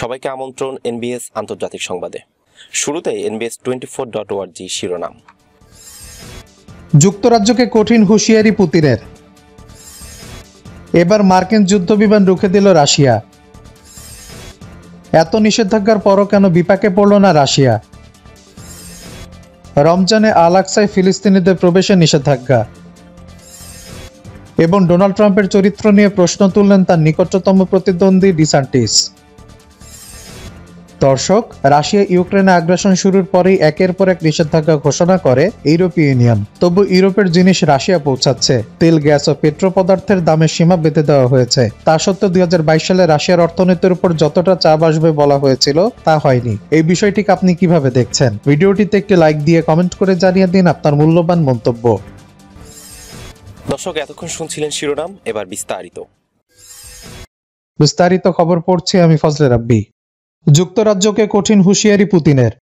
সবাইকে আমন্ত্রণ এনবিএস আন্তর্জাতিক সংবাদে। শুরুতেই এনবিএস টোয়েন্টি ফোর ডট ওয়ার্জি শিরোনাম। যুক্তরাজ্যকে কঠিন হুঁশিয়ারি পুতিনের। এবার মার্কিন যুদ্ধবিমান রুখে দিল রাশিয়া। এত নিষেধাজ্ঞার পরও কেন বিপাকে পড়ল না রাশিয়া? রমজানে আলাক্সায় ফিলিস্তিনিদের প্রবেশে নিষেধাজ্ঞা। এবং ডোনাল্ড ট্রাম্পের চরিত্র নিয়ে প্রশ্ন তুললেন তার নিকটতম প্রতিদ্বন্দ্বী ডিসান্টিস। দর্শক রাশিয়া ইউক্রেনে আগ্রাসন শুরুর পরেই একের পর এক নিষেধাজ্ঞা ঘোষণা করে ইউরোপীয় ইউনিয়ন। তবু ইউরোপের জিনিস রাশিয়া পৌঁছাচ্ছে। তেল গ্যাস ও পেট্রো পদার্থের দামের সীমা বেঁধে দেওয়া হয়েছে। তা সত্ত্বেও দুই হাজার বাইশ সালে রাশিয়ার অর্থনীতির উপর যতটা চাপ আসবে বলা হয়েছিল তা হয়নি। এই বিষয়টিকে আপনি কীভাবে দেখছেন? ভিডিওটিতে একটি লাইক দিয়ে কমেন্ট করে জানিয়ে দিন আপনার মূল্যবান মন্তব্য। দর্শক এতক্ষণ শুনছিলেন শিরোনাম এবার বিস্তারিত। বিস্তারিত খবর পড়ছি আমি ফজলে রাব্বি। যুক্তরাজ্যকে কঠিন হুঁশিয়ারি পুতিনের।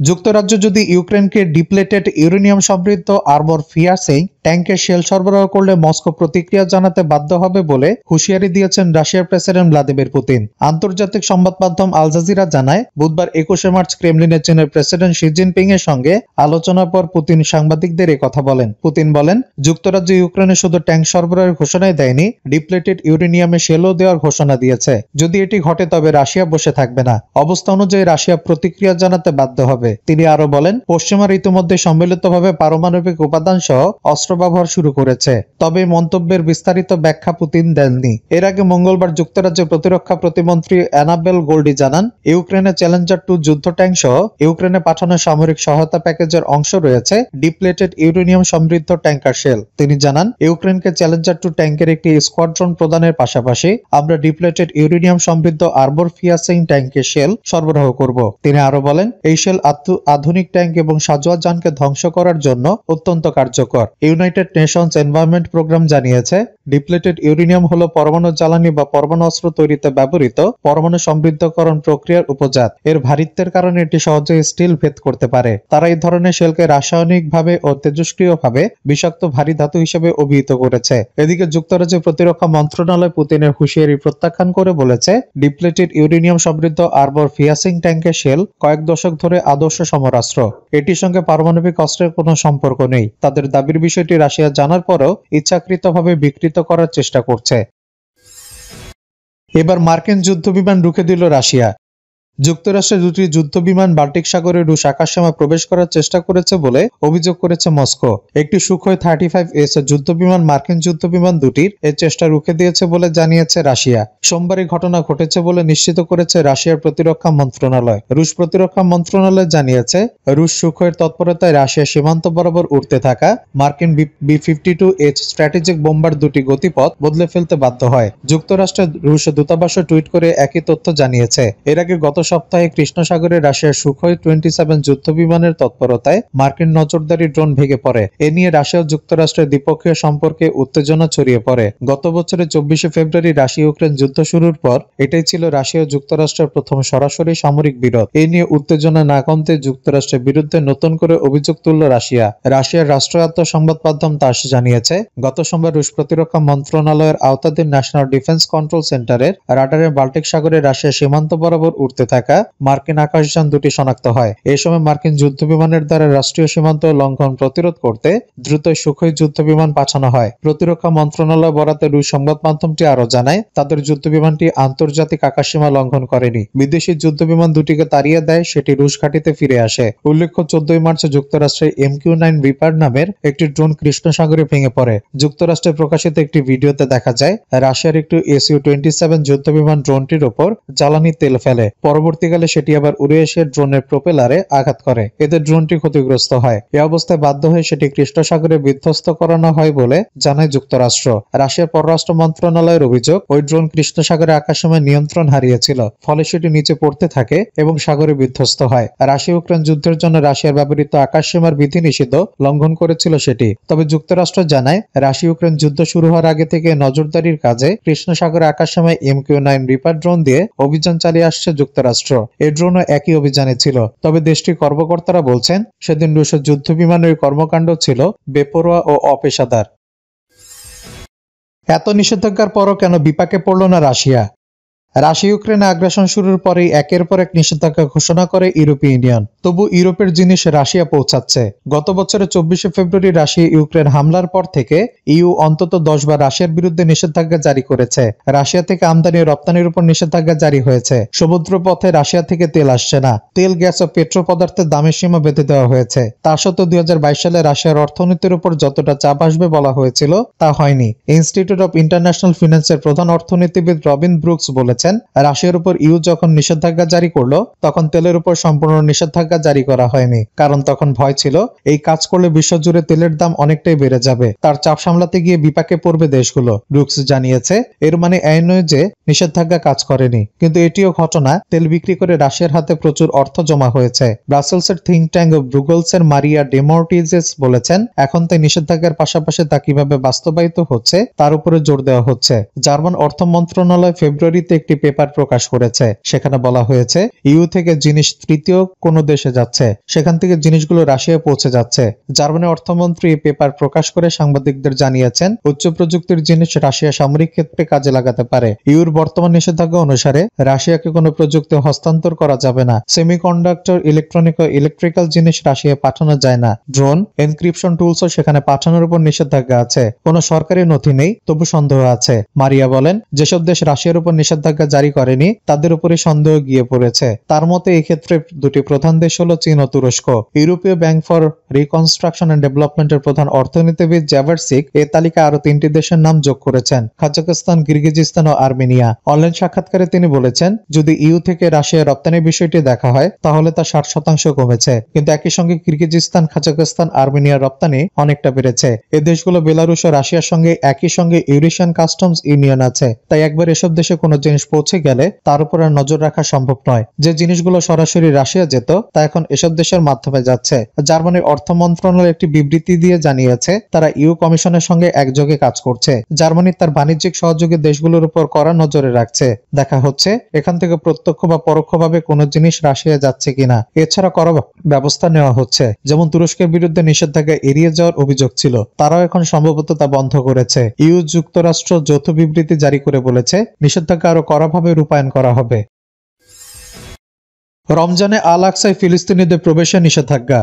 যুক্তরাজ্য যদি ইউক্রেনকে ডিপ্লেটেড ইউরেনিয়াম সমৃদ্ধ আর্মর ফিয়াসেই ট্যাঙ্কের শেল সরবরাহ করলে মস্কো প্রতিক্রিয়া জানাতে বাধ্য হবে বলে হুঁশিয়ারি দিয়েছেন রাশিয়ার প্রেসিডেন্ট ভ্লাদিমির পুতিন। আন্তর্জাতিক সংবাদ মাধ্যম আল জাজিরা জানায়, বুধবার একুশে মার্চ ক্রেমলিনের চীনের প্রেসিডেন্ট শি জিনপিং এর সঙ্গে আলোচনার পর পুতিন সাংবাদিকদের কথা বলেন। পুতিন বলেন, যুক্তরাজ্য ইউক্রেনে শুধু ট্যাঙ্ক সরবরাহের ঘোষণাই দেয়নি, ডিপ্লেটেড ইউরেনিয়ামে শেলও দেওয়ার ঘোষণা দিয়েছে। যদি এটি ঘটে তবে রাশিয়া বসে থাকবে না। অবস্থা অনুযায়ী রাশিয়া প্রতিক্রিয়া জানাতে বাধ্য হবে। তিনি আরও বলেন পশ্চিমার ইতিমধ্যে সম্মিলিতভাবে পারমাণবিক উপাদান সহ অস্ত্র ব্যবহার শুরু করেছে। তবে মন্তব্যের বিস্তারিত ব্যাখ্যা পুতিন দেননি। এর আগে মঙ্গলবার যুক্তরাজ্যের প্রতিরক্ষা প্রতিমন্ত্রী অ্যানাবেল গোল্ডি জানান, ইউক্রেনে চ্যালেঞ্জার টু যুদ্ধ ট্যাঙ্ক সহ ইউক্রেনে পাঠানো সামরিক সহায়তা প্যাকেজের অংশ রয়েছে ডিপ্লেটেড ইউরেনিয়াম সমৃদ্ধ ট্যাঙ্কার শেল। তিনি জানান, ইউক্রেনকে চ্যালেঞ্জার টু ট্যাঙ্কের একটি স্কোয়াড্রন প্রদানের পাশাপাশি আমরা ডিপ্লেটেড ইউরেনিয়াম সমৃদ্ধ আর্বর ফিয়াসিং ট্যাঙ্কের শেল সরবরাহ করব। তিনি আরও বলেন, এই শেল আধুনিক ট্যাঙ্ক এবং সাজোয়া যানকে ধ্বংস করার জন্য অত্যন্ত কার্যকর। ইউনাইটেড নেশনস এনভায়রনমেন্ট প্রোগ্রাম জানিয়েছে ডিপ্লেটেড ইউরেনিয়াম হলো পরমাণু জ্বালানি বা পরমাণু অস্ত্র তৈরিতে ব্যবহৃত পরমাণু সমৃদ্ধকরণ প্রক্রিয়ার উপজাত। এর ভারিত্বের কারণে এটি সহজে স্টিল ভেদ করতে পারে। তারা এই ধরনের শেলকে রাসায়নিকভাবে ও তেজস্ক্রিয়ভাবে বিষাক্ত ভারী ধাতু হিসেবে অভিহিত করেছে। এদিকে যুক্তরাজ্যের প্রতিরক্ষা মন্ত্রণালয় পুতিনের হুঁশিয়ারি প্রত্যাখ্যান করে বলেছে ডিপ্লেটেড ইউরেনিয়াম সমৃদ্ধ আর্বর ফিয়াসিং ট্যাঙ্কের শেল কয়েক দশক ধরে আদর্শ সমরাস্ত্র। এটির সঙ্গে পারমাণবিক অস্ত্রের কোনো সম্পর্ক নেই। তাদের দাবির বিষয়টি রাশিয়া জানার পরও ইচ্ছাকৃতভাবে বিকৃত করার চেষ্টা করছে। এবার মার্কিন যুদ্ধ বিমান রুখে দিল রাশিয়া। যুক্তরাষ্ট্রের দুটি যুদ্ধবিমান বাল্টিক সাগরে রুশ আকাশসীমা প্রবেশ করার চেষ্টা করেছে বলে অভিযোগ করেছে মস্কো। একটি সুখই থার্টি ফাইভ এস যুদ্ধবিমান, মার্কিন যুদ্ধবিমান দুটির এর চেষ্টা রুখে দিয়েছে বলে জানিয়েছে রাশিয়া। সোমবার এই ঘটনা ঘটেছে বলে নিশ্চিত করেছে রাশিয়ার প্রতিরক্ষা মন্ত্রণালয়। রুশ প্রতিরক্ষা মন্ত্রণালয় জানিয়েছে, রুশ সুখয়ের তৎপরতায় রাশিয়া সীমান্ত বরাবর উঠতে থাকা মার্কিন B fifty two H strategic bomber দুটি গতিপথ বদলে ফেলতে বাধ্য হয়। যুক্তরাষ্ট্রের রুশ দূতাবাসও টুইট করে একই তথ্য জানিয়েছে। এর আগে গত সপ্তাহে কৃষ্ণ সাগরে রাশিয়ার সুখই টোয়েন্টি সেভেন যুদ্ধ বিমানের তৎপরতায় মার্কিন নজরদারি ড্রোন ভেঙে পড়ে। এ নিয়ে রাশিয়া যুক্তরাষ্ট্রের দ্বিপক্ষীয় সম্পর্কে উত্তেজনা ছড়িয়ে পড়ে। গত বছরের চব্বিশে ফেব্রুয়ারি রাশিয়া ইউক্রেন যুদ্ধ শুরুর পর এটাই ছিল রাশিয়া যুক্তরাষ্ট্রের প্রথম সরাসরি সামরিক বিরোধ। এ নিয়ে উত্তেজনা না কমতে যুক্তরাষ্ট্রের বিরুদ্ধে নতুন করে অভিযোগ তুলল রাশিয়া। রাশিয়ার রাষ্ট্রায়ত্ত সংবাদ মাধ্যম তাস জানিয়েছে, গত সোমবার রুশ প্রতিরক্ষা মন্ত্রণালয়ের আওতাধীন ন্যাশনাল ডিফেন্স কন্ট্রোল সেন্টারের রাডারে বাল্টিক সাগরে রাশিয়া সীমান্ত বরাবর উঠতে থাকা মার্কিন আকাশযান দুটি শনাক্ত হয়। এই সময় মার্কিন যুদ্ধ বিমানের দ্বারা রাষ্ট্রীয় সীমান্ত লঙ্ঘন প্রতিরোধ করতে দ্রুত সুখই যুদ্ধ বিমান পাঠানো হয়। প্রতিরক্ষা মন্ত্রণালয় বরাতে রুশ সংবাদ মাধ্যমটি আরও জানায়, তাদের যুদ্ধ বিমানটি আন্তর্জাতিক আকাশসীমা লঙ্ঘন করেনি। বিদেশি যুদ্ধ বিমান দুটিকে তাড়িয়ে দেয়, সেটি রুশ ঘাটিতে ফিরে আসে। উল্লেখ্য, চোদ্দই মার্চ যুক্তরাষ্ট্রের এম কিউ নাইন রিপার নামের একটি ড্রোন কৃষ্ণ সাগরে ভেঙে পড়ে। যুক্তরাষ্ট্রে প্রকাশিত একটি ভিডিওতে দেখা যায়, রাশিয়ার একটি এসইউ টোয়েন্টি সেভেন যুদ্ধ বিমান ড্রোনটির ওপর জ্বালানি তেল ফেলে। পরবর্তীকালে সেটি আবার উড়ে এসে ড্রোনের প্রোপেলারে আঘাত করে। এতে ড্রোনটি ক্ষতিগ্রস্ত হয়। এ অবস্থায় বাধ্য হয়ে সেটি কৃষ্ণ সাগরে বিধ্বস্ত করানো হয় বলে জানায় যুক্তরাষ্ট্র। রাশিয়ার পররাষ্ট্র মন্ত্রণালয়ের অভিযোগ, ওই ড্রোন কৃষ্ণ সাগরে আকাশসময় নিয়ন্ত্রণ হারিয়েছিল, ফলে সেটি নিচে পড়তে থাকে এবং সাগরে বিধ্বস্ত হয়। রাশিয়া ইউক্রেন যুদ্ধের জন্য রাশিয়ার ব্যবহৃত আকাশসীমার বিধিনিষেধ লঙ্ঘন করেছিল সেটি। তবে যুক্তরাষ্ট্র জানায় রাশিয়া ইউক্রেন যুদ্ধ শুরু হওয়ার আগে থেকে নজরদারির কাজে কৃষ্ণ সাগরে আকাশসময় M Q nine Reaper drone দিয়ে অভিযান চালিয়ে আসছে যুক্তরাষ্ট্র। এই ড্রোনও একই অভিযানে ছিল। তবে দেশটির কর্মকর্তারা বলছেন, সেদিন রুশের যুদ্ধ বিমানের কর্মকাণ্ড ছিল বেপরোয়া ও অপেশাদার। এত নিষেধাজ্ঞার পরও কেন বিপাকে পড়ল না রাশিয়া? রাশিয়া ইউক্রেনে আগ্রাসন শুরুর পরেই একের পর এক নিষেধাজ্ঞা ঘোষণা করে ইউরোপীয় ইউনিয়ন। তবু ইউরোপের জিনিস রাশিয়া পৌঁছাচ্ছে। গত বছরের চব্বিশে ফেব্রুয়ারি রাশিয়া ইউক্রেন হামলার পর থেকে ইউ অন্তত দশ বার রাশিয়ার বিরুদ্ধে নিষেধাজ্ঞা জারি করেছে। রাশিয়া থেকে আমদানি ও রপ্তানির উপর নিষেধাজ্ঞা জারি হয়েছে। সমুদ্র পথে রাশিয়া থেকে তেল আসছে না। তেল, গ্যাস ও পেট্রো পদার্থের দামের সীমা বেঁধে দেওয়া হয়েছে। তা সত্ত্বেও দুই হাজার বাইশ সালে রাশিয়ার অর্থনীতির উপর যতটা চাপ আসবে বলা হয়েছিল তা হয়নি। ইনস্টিটিউট অফ ইন্টারন্যাশনাল ফিন্যান্সের প্রধান অর্থনীতিবিদ রবিন ব্রুকস বলেছেন রাশিয়ার উপর ইউ যখন নিষেধাজ্ঞা জারি করল, তখন তেলের উপর সম্পূর্ণ নিষেধাজ্ঞা জারি করা হয়নি। কারণ তখন ভয় ছিল, এই কাজ করলে বিশ্বজুড়ে তেলের দাম অনেকটাই বেড়ে যাবে। তার চাপ সামলাতে গিয়ে বিপাকে পড়বে দেশগুলো। ব্রুকস জানিয়েছে, এর মানে এই নয় যে নিষেধাজ্ঞা কাজ করেনি। কিন্তু এটিও ঘটনা, তেল বিক্রি করে রাশিয়ার হাতে প্রচুর অর্থ জমা হয়েছে। ব্রাসেলসের থিঙ্ক ট্যাঙ্ক ব্রুগলসের মারিয়া ডেমোর্টিজেস বলেছেন, এখন তাই নিষেধাজ্ঞার পাশাপাশি তা কীভাবে বাস্তবায়িত হচ্ছে, তার উপরে জোর দেওয়া হচ্ছে। জার্মান অর্থ মন্ত্রণালয় ফেব্রুয়ারিতে একটি পেপার প্রকাশ করেছে। সেখানে বলা হয়েছে, ইউ থেকে জিনিস তৃতীয় কোনো দেশে যাচ্ছে। সেখান থেকে জিনিসগুলো রাশিয়ায় পৌঁছে যাচ্ছে। জার্মানি অর্থমন্ত্রী পেপার প্রকাশ করে সাংবাদিকদের জানিয়েছেন, উচ্চ প্রযুক্তির জিনিস রাশিয়া সামরিক ক্ষেত্রে কাজে লাগাতে পারে। ইউর বর্তমান নিষেধাজ্ঞা অনুসারে রাশিয়াকে কোনো প্রযুক্তি হস্তান্তর করা যাবে না। সেমিকন্ডাক্টর, ইলেকট্রনিক ও ইলেকট্রিক্যাল জিনিস রাশিয়ায় পাঠানো যায় না। ড্রোন, এনক্রিপশন টুলসও সেখানে পাঠানোর উপর নিষেধাজ্ঞা আছে। কোনো সরকারি নথি নেই, তবু সন্দেহ আছে। মারিয়া বলেন, যেসব দেশ রাশিয়ার উপর নিষেধাজ্ঞা জারি করেনি, তাদের উপরে সন্দেহ গিয়ে পড়েছে। তার মতে এই ক্ষেত্রে দুটি প্রধান দেশ হলো চীন ও তুরস্ক। ইউরোপীয় ব্যাংক ফর রিকনস্ট্রাকশন এন্ড ডেভেলপমেন্টের প্রধান অর্থনীতিবিদ জাভারসিক এই তালিকায় আরও তিনটি দেশের নাম যোগ করেছেন কাজাকস্তান কিরগিজিস্তান ও আর্মেনিয়া। অনলাইন সাক্ষাৎকারে তিনি বলেছেন, যদি ইউ থেকে রাশিয়া রপ্তানি বিষয়টি দেখা হয়, তাহলে তা ষাট শতাংশ কমেছে। কিন্তু একই সঙ্গে কিরগিজিস্তান কাজাকস্তান আর্মেনিয়ার রপ্তানি অনেকটা বেড়েছে। এ দেশগুলো বেলারুশ ও রাশিয়ার সঙ্গে একই সঙ্গে ইউরেশিয়ান কাস্টমস ইউনিয়ন আছে। তাই একবার এসব দেশে কোনো জিনিস পৌঁছে গেলে তার উপর আর নজর রাখা সম্ভব নয়। যে জিনিসগুলো সরাসরি রাশিয়া যেত, তা এখন এসব দেশের মাধ্যমে যাচ্ছে। জার্মানির অর্থ মন্ত্রণালয় একটি বিবৃতি দিয়ে জানিয়েছে, তারা ইউ কমিশনের সঙ্গে একযোগে কাজ করছে। জার্মানি তার বাণিজ্যিক সহযোগী দেশগুলোর উপর কড়া নজরে রাখছে। দেখা হচ্ছে, এখান থেকে প্রত্যক্ষ বা পরোক্ষভাবে কোনো জিনিস রাশিয়া যাচ্ছে কিনা। এছাড়া করা ব্যবস্থা নেওয়া হচ্ছে। যেমন তুরস্কের বিরুদ্ধে নিষেধাজ্ঞা এড়িয়ে যাওয়ার অভিযোগ ছিল। তারাও এখন সম্ভবত তা বন্ধ করেছে। ইউ যুক্তরাষ্ট্র যৌথ বিবৃতি জারি করে বলেছে, নিষেধাজ্ঞা আরও কড়াভাবে রূপায়ণ করা হবে। রমজানে আল আকসায় ফিলিস্তিনিদের প্রবেশে নিষেধাজ্ঞা।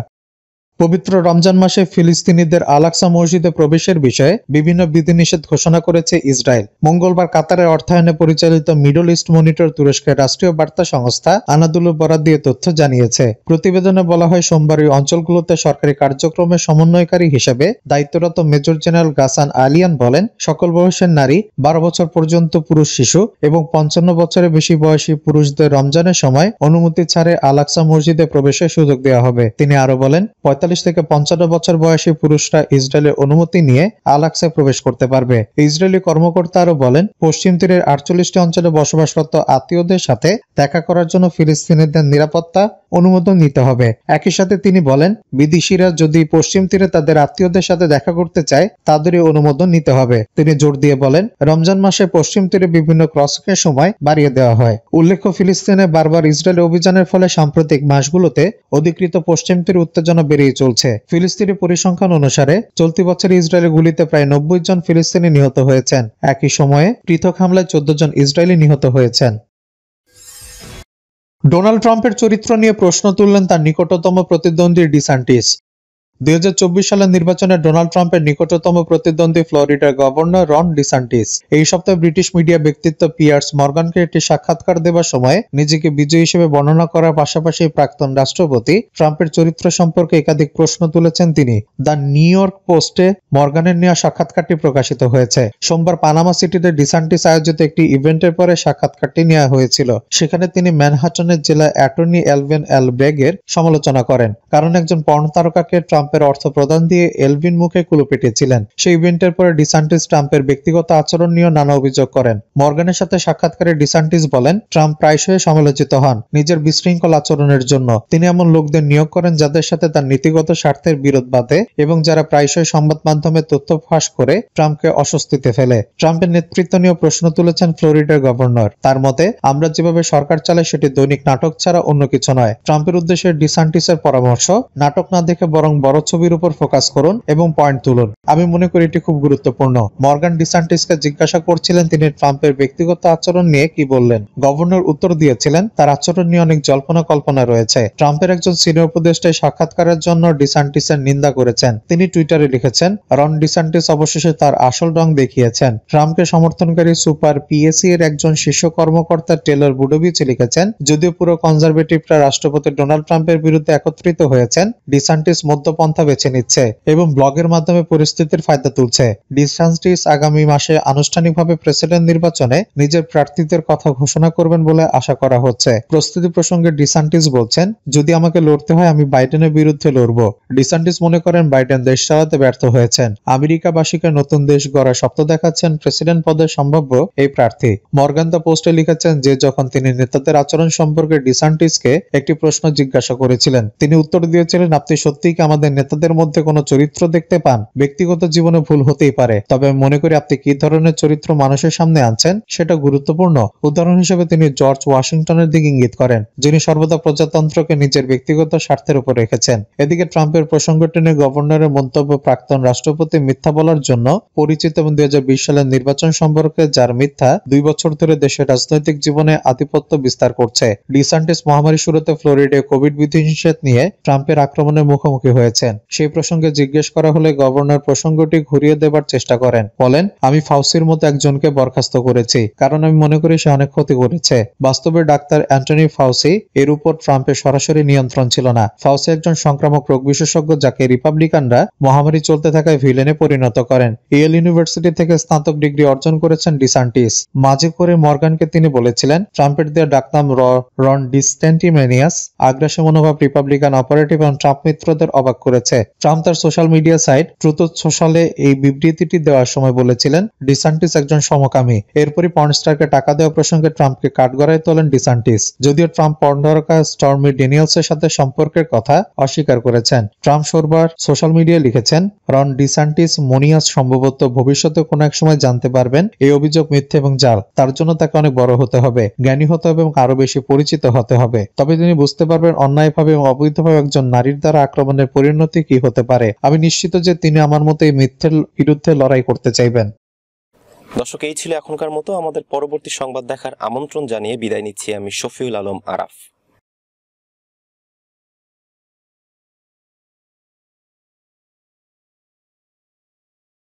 পবিত্র রমজান মাসে ফিলিস্তিনিদের আলাকসা মসজিদে প্রবেশের বিষয়ে বিভিন্ন বিধিনিষেধ ঘোষণা করেছে ইসরায়েল। মঙ্গলবার কাতারের অর্থায়নে পরিচালিত মিডল ইস্ট মনিটর তুরস্কের রাষ্ট্রীয় বার্তা সংস্থা আনাদুলু বরাদ দিয়ে তথ্য জানিয়েছে। প্রতিবেদনে বলা হয়, সোমবার ওই অঞ্চলগুলোতে সরকারি কার্যক্রমের সমন্বয়কারী হিসেবে দায়িত্বরত মেজর জেনারেল গাসান আলিয়ান বলেন, সকল বয়সের নারী, বারো বছর পর্যন্ত পুরুষ শিশু এবং পঞ্চান্ন বছরের বেশি বয়সী পুরুষদের রমজানের সময় অনুমতি ছাড়ে আলাকসা মসজিদে প্রবেশের সুযোগ দেওয়া হবে। তিনি আরও বলেন, পঁয়তাল্লিশ থেকে পঞ্চান্ন বছর বয়সী পুরুষরা ইসরায়েলের অনুমতি নিয়ে আলাক্সায় প্রবেশ করতে পারবে। ইসরায়েলি কর্মকর্তা আরও বলেন, পশ্চিম তীরের আটচল্লিশটি অঞ্চলে বসবাসরত আত্মীয়দের সাথে দেখা করার জন্য ফিলিস্তিনিদের নিরাপত্তা অনুমোদন নিতে হবে। একই সাথে তিনি বলেন, বিদেশিরা যদি পশ্চিম তীরে তাদের আত্মীয়দের সাথে দেখা করতে চায়, তাদেরই অনুমোদন নিতে হবে। তিনি জোর দিয়ে বলেন, রমজান মাসে পশ্চিম তীরে বিভিন্ন ক্রসিংয়ের সময় বাড়িয়ে দেওয়া হয়। উল্লেখ্য, ফিলিস্তিনে বারবার ইসরায়েল অভিযানের ফলে সাম্প্রতিক মাসগুলোতে অধিকৃত পশ্চিম তীর উত্তেজনা বেড়েই চলছে। ফিলিস্তিনি পরিসংখ্যান অনুসারে, চলতি বছর ইসরায়েলের গুলিতে প্রায় নব্বই জন ফিলিস্তিনি নিহত হয়েছেন। একই সময়ে পৃথক হামলায় চোদ্দ জন ইসরায়েলি নিহত হয়েছেন। ডোনাল্ড ট্রাম্পের চরিত্র নিয়ে প্রশ্ন তুললেন তার নিকটতম প্রতিদ্বন্দ্বী ডিসান্টিস দুই হাজার চব্বিশ সালের নির্বাচনে ডোনাল্ড ট্রাম্পের নিকটতম প্রতিদ্বন্দ্বী ফ্লোরিডার গভর্নর রন ডিসান্টিস। এই সপ্তাহে ব্রিটিশ মিডিয়া ব্যক্তিত্ব পিয়ার্স মর্গানকে একটি সাক্ষাৎকার দেওয়ার সময় নিজেকে বিজয়ী হিসেবে বর্ণনা করার পাশাপাশি প্রাক্তন রাষ্ট্রপতি ট্রাম্পের চরিত্র সম্পর্কে একাধিক প্রশ্ন তুলেছেন তিনি। দ্য নিউ ইয়র্ক পোস্টে মর্গানের নেওয়া সাক্ষাৎকারটি প্রকাশিত হয়েছে। সোমবার পানামা সিটিতে ডিসান্টিস আয়োজিত একটি ইভেন্টের পরে সাক্ষাৎকারটি নেওয়া হয়েছিল। সেখানে তিনি ম্যানহাটনের জেলা অ্যাটর্নি এলভেন এল সমালোচনা করেন। কারণ একজন পর্ন তারকাকে ট্রাম্প ট্রাম্পের অর্থ প্রদান দিয়ে এলভিন মুখে কুলু পেটেছিলেন সেই ইভেন্টের পরে ডিসান্টিস ট্রাম্পের ব্যক্তিগত আচরণ নিয়েও নানা অভিযোগ করেন। মর্গানের সাথে সাক্ষাৎকারে ডিসান্টিস বলেন, ট্রাম্প প্রায়শই সমালোচিত হন নিজের বিশৃঙ্খল আচরণের জন্য। তিনি এমন লোকদের নিয়োগ করেন যাদের সাথে তার নীতিগত স্বার্থের বিরোধ বাঁধে এবং যারা প্রায়শই সংবাদ মাধ্যমে তথ্য ফাঁস করে ট্রাম্পকে অস্বস্তিতে ফেলে। ট্রাম্পের নেতৃত্ব নিয়েও প্রশ্ন তুলেছেন ফ্লোরিডার গভর্নর। তার মতে, আমরা যেভাবে সরকার চালাই সেটি দৈনিক নাটক ছাড়া অন্য কিছু নয়। ট্রাম্পের উদ্দেশ্যে ডিসান্টিসের পরামর্শ, নাটক না দেখে বরং বড় ছবির উপর ফোকাস করুন এবং পয়েন্ট তুলুন। আমি মনে করি এটি খুব গুরুত্বপূর্ণ। মর্গান ডিসান্টিসকে জিজ্ঞাসা করছিলেন তিনি ট্রাম্পের ব্যক্তিগত আচরণ নিয়ে কি বললেন। গভর্নর উত্তর দিয়েছিলেন, তার আচরণ নিয়ে অনেক জল্পনা কল্পনা রয়েছে। ট্রাম্পের একজন সিনিয়র উপদেষ্টায় সাক্ষাৎকারের জন্য ডিসান্টিসের নিন্দা করেছেন। তিনি টুইটারে লিখেছেন, রন ডিসান্টিস অবশেষে তার আসল রং দেখিয়েছেন। ট্রাম্পকে সমর্থনকারী সুপার পিএসি এর একজন শীর্ষ কর্মকর্তা টেলর বুডোভিচ লিখেছেন, যদিও পুরো কনজারভেটিভরা রাষ্ট্রপতি ডোনাল্ড ট্রাম্পের বিরুদ্ধে একত্রিত হয়েছেন, ডিসান্টিস মধ্যপন্থা বেছে নিচ্ছে এবং ব্লগের মাধ্যমে পরিস্থিতির ফায়দা তুলছে। ডিসান্টিস আগামী মাসে আনুষ্ঠানিকভাবে প্রেসিডেন্ট নির্বাচনে নিজের প্রার্থীদের কথা ঘোষণা করবেন বলে আশা করা হচ্ছে। প্রস্তুতি প্রসঙ্গে ডিসান্টিস বলছেন, যদি আমাকে লড়তে হয়, আমি বাইডেনের বিরুদ্ধে লড়ব। ডিসান্টিস মনে করেন, বাইডেন দেশ চালাতে ব্যর্থ হয়েছেন। আমেরিকাবাসীকে নতুন দেশ গড়ার স্বপ্ন দেখাচ্ছেন প্রেসিডেন্ট পদে সম্ভাব্য এই প্রার্থী। মর্গান দ্য পোস্টে লিখেছেন যে, যখন তিনি নেতাদের আচরণ সম্পর্কে ডিসান্টিসকে একটি প্রশ্ন জিজ্ঞাসা করেছিলেন, তিনি উত্তর দিয়েছিলেন, আপনি সত্যিই কি আমাদের নেতাদের মধ্যে কোনো চরিত্র দেখতে পান? ব্যক্তিগত জীবনে ভুল হতেই পারে। তবে মনে করি আপনি কি ধরনের চরিত্র মানুষের সামনে আনছেন? সেটা গুরুত্বপূর্ণ। উদাহরণ হিসেবে তিনি জর্জ ওয়াশিংটনের দিকে ইঙ্গিত করেন, যিনি সর্বদা প্রজাতন্ত্রকে নিজের ব্যক্তিগত স্বার্থের উপর রেখেছেন। এদিকে ট্রাম্পের প্রসঙ্গ টেনে গভর্নরের মন্তব্য প্রাক্তন রাষ্ট্রপতি মিথ্যা বলার জন্য পরিচিত এবং দুই হাজার বিশ সালের নির্বাচন সম্পর্কে যার মিথ্যা দুই বছর ধরে দেশের রাজনৈতিক জীবনে আধিপত্য বিস্তার করছে। ডিসান্টিস মহামারী শুরুতে ফ্লোরিডে কোভিড বিধিনিষেধ নিয়ে ট্রাম্পের আক্রমণের মুখোমুখি হয়েছেন সেই প্রসঙ্গে জিজ্ঞেস করা হলে গভর্নর প্রসঙ্গটি ঘুরিয়ে দেবার চেষ্টা করেন। বলেন, আমি ফাউসির মতো একজনকে বরখাস্ত করেছি, কারণ আমি মনে করি সে অনেক ক্ষতি করেছে। বাস্তবে ডাক্তার অ্যান্টনি ফাউসি এর উপর ট্রাম্পের সরাসরি নিয়ন্ত্রণ ছিল না। ফাউসি একজন সংক্রামক রোগ বিশেষজ্ঞ যাকে রিপাবলিকানরা মহামারী চলতে থাকায় ভিলেনে পরিণত করেন। ইয়েল ইউনিভার্সিটি থেকে স্নাতক ডিগ্রি অর্জন করেছেন ডিসান্টিস। মাঝে করে মর্গানকে তিনি বলেছিলেন, ট্রাম্পের দেওয়া ডাকনাম রন ডিস্টেন্টিমেনিয়াস আগ্রাসী মনোভাব রিপাবলিকান অপারেটিভ এবং ট্রাম্প মিত্রদের অবাক করেছে। ট্রাম্প তার সোশ্যাল মিডিয়া সাইট ট্রুথ সোশ্যালে এই বিবৃতিটি দেওয়ার সময় বলেছিলেন, ডিসান্টিস একজন সমকামী। এরপরই পর্নস্টারকে টাকা দেওয়া প্রসঙ্গে ট্রাম্পকে কাঠগড়ায় তোলেন ডিসান্টিস। যদিও ট্রাম্প পর্নতারকা স্টর্মি ডেনিয়েলসের সাথে সম্পর্কের কথা অস্বীকার করেছেন। ট্রাম্প সোরবার সোশ্যাল মিডিয়ায় লিখেছেন, রন ডিসান্টিস মনিয়াস সম্ভবত ভবিষ্যতে কোনো এক সময় জানতে পারবেন এই অভিযোগ মিথ্যে এবং জাল। তার জন্য তাকে অনেক বড় হতে হবে, জ্ঞানী হতে হবে এবং আরও বেশি পরিচিত হতে হবে। তবে তিনি বুঝতে পারবেন, অন্যায়ভাবে এবং অবৈধভাবে একজন নারীর দ্বারা আক্রমণের পরিণতি কি হতে পারে? আমি নিশ্চিত যে তিনি আমার মতো এই মিথ্যের বিরুদ্ধে লড়াই করতে চাইবেন। দর্শক, এই ছিল এখনকার মতো। আমাদের পরবর্তী সংবাদ দেখার আমন্ত্রণ জানিয়ে বিদায় নিচ্ছি আমি শফিউল আলম আরাফ।